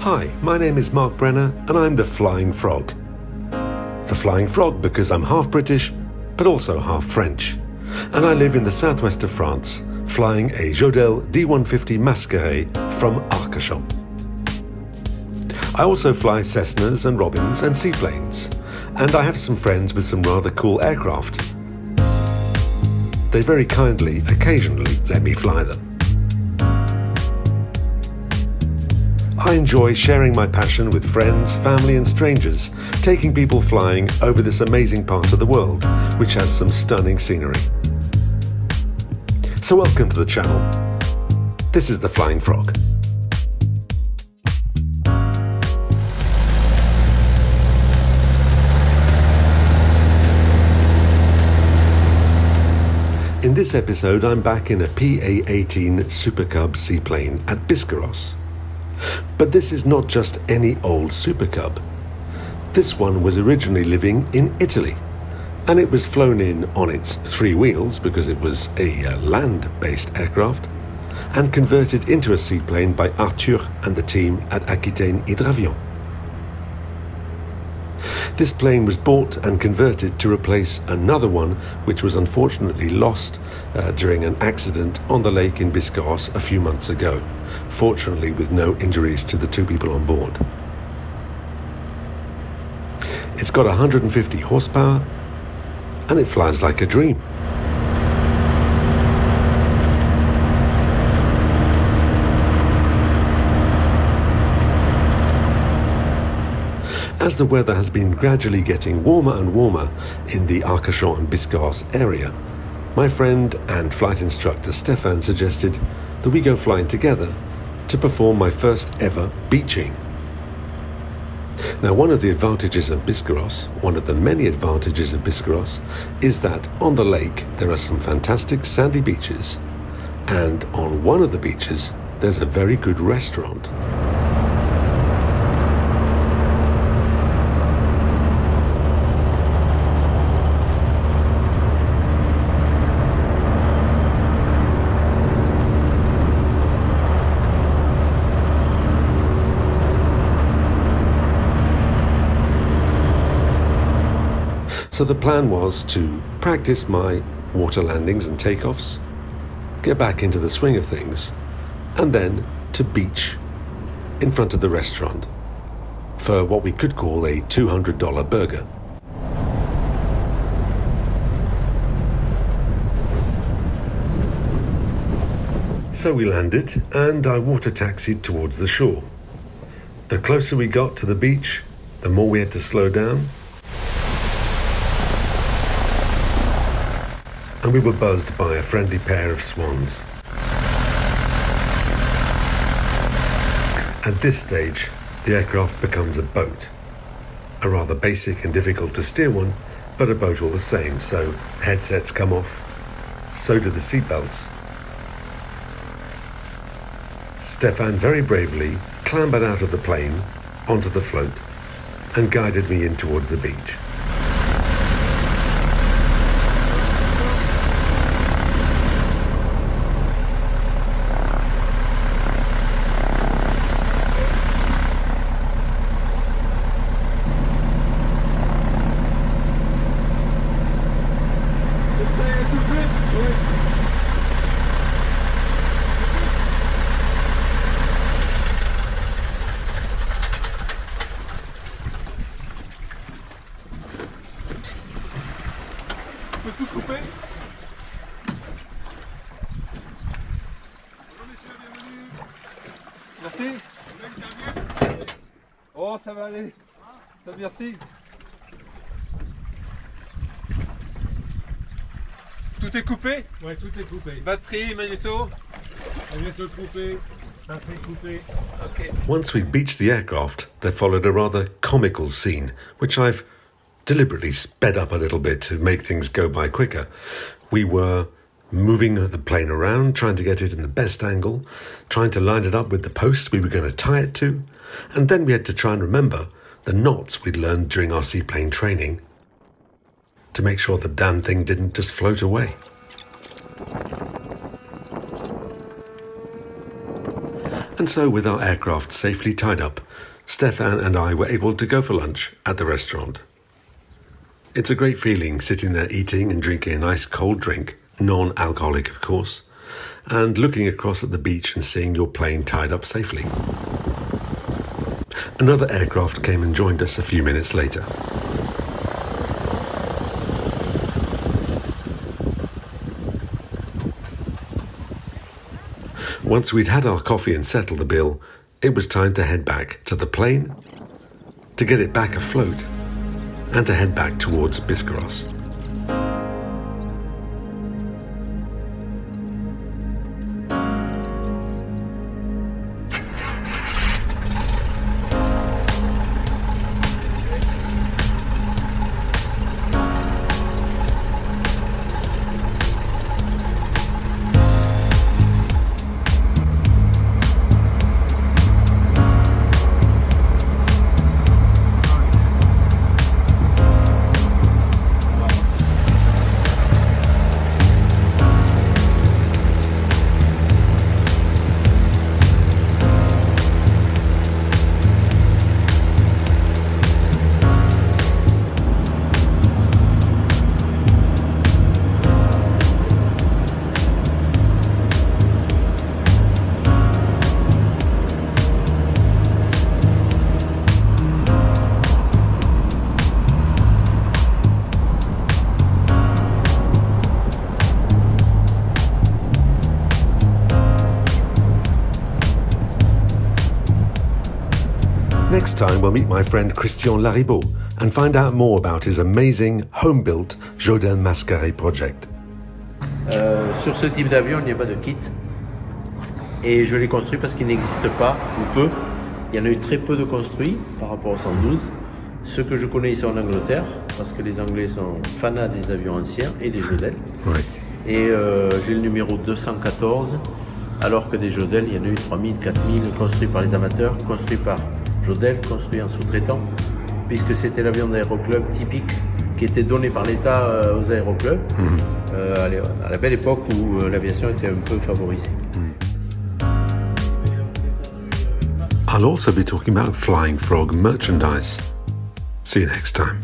Hi, my name is Mark Brenner, and I'm the Flying Frog. The Flying Frog because I'm half British, but also half French. And I live in the southwest of France, flying a Jodel D150 Mascaret from Arcachon. I also fly Cessnas and Robins and seaplanes, and I have some friends with some rather cool aircraft. They very kindly, occasionally, let me fly them. I enjoy sharing my passion with friends, family, and strangers, taking people flying over this amazing part of the world, which has some stunning scenery. So, welcome to the channel. This is the Flying Frog. In this episode, I'm back in a PA 18 Super Cub seaplane at Biscarrosse. But this is not just any old Super Cub. This one was originally living in Italy, and it was flown in on its three wheels because it was a uh, land based aircraft, and converted into a seaplane by Arthur and the team at Aquitaine Hydravion. This plane was bought and converted to replace another one which was unfortunately lost uh, during an accident on the lake in Biscarrosse a few months ago, fortunately with no injuries to the two people on board. It's got 150 horsepower and it flies like a dream. As the weather has been gradually getting warmer and warmer in the Arcachon and Biscarrosse area, my friend and flight instructor Stéphane suggested that we go flying together to perform my first ever beaching. Now, one of the advantages of Biscarrosse, one of the many advantages of Biscarrosse, is that on the lake there are some fantastic sandy beaches, and on one of the beaches there's a very good restaurant. So the plan was to practice my water landings and takeoffs, get back into the swing of things, and then to beach in front of the restaurant for what we could call a $200 burger. So we landed and I water taxied towards the shore. The closer we got to the beach, the more we had to slow down and we were buzzed by a friendly pair of swans. At this stage, the aircraft becomes a boat. A rather basic and difficult to steer one, but a boat all the same, so headsets come off. So do the seatbelts. Stéphane very bravely clambered out of the plane onto the float and guided me in towards the beach. Merci. Oh, ça va aller. Ça, merci. Tout est coupé Ouais, tout est coupé. Batterie, magnéto Magnéto coupé, batterie coupée. Ok. Once we beached the aircraft, there followed a rather comical scene, which I've deliberately sped up a little bit to make things go by quicker. We were moving the plane around, trying to get it in the best angle, trying to line it up with the posts we were going to tie it to, and then we had to try and remember the knots we'd learned during our seaplane training to make sure the damn thing didn't just float away. And so, with our aircraft safely tied up, Stéphane and I were able to go for lunch at the restaurant. It's a great feeling sitting there eating and drinking a nice cold drink, non alcoholic, of course, and looking across at the beach and seeing your plane tied up safely. Another aircraft came and joined us a few minutes later. Once we'd had our coffee and settled the bill, it was time to head back to the plane, to get it back afloat, and to head back towards Biscarrosse. Next time, we'll meet my friend Christian Laribaud and find out more about his amazing home built Jodel Mascaret project. Euh, sur ce type d'avion, il n'y a pas de kit. Et je l'ai construit parce qu'il n'existe pas, ou peu. Il y en a eu très peu de construits par rapport au 112. Ceux que je connais, ils sont en Angleterre, parce que les Anglais sont fanats des avions anciens et des Jodel. Ouais. Et euh, j'ai le numéro 214, alors que des Jodel, il y en a eu 3000, 4000 construits par les amateurs, construits par Jodel, construits en sous-traitant, puisque c'était l'avion d'aéroclub typique qui était donné par l'État euh, aux aéroclubs, euh, à l'é- à la belle époque où euh, l'aviation était un peu favorisée. I'll also be talking about Flying Frog merchandise. See you next time.